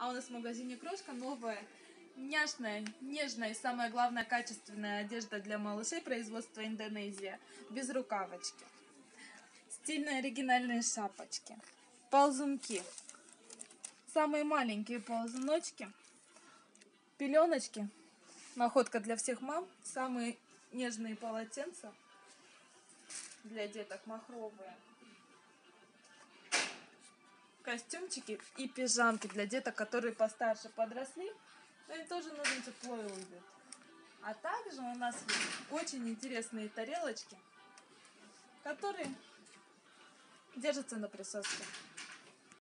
А у нас в магазине Крошка новая, няшная, нежная и самое главное качественная одежда для малышей производства Индонезия. Без рукавочки. Стильные оригинальные шапочки. Ползунки. Самые маленькие ползуночки. Пеленочки. Находка для всех мам. Самые нежные полотенца для деток махровые костюмчики и пижамки для деток, которые постарше подросли, но им тоже нужен тепло и уют. А также у нас есть очень интересные тарелочки, которые держатся на присоске.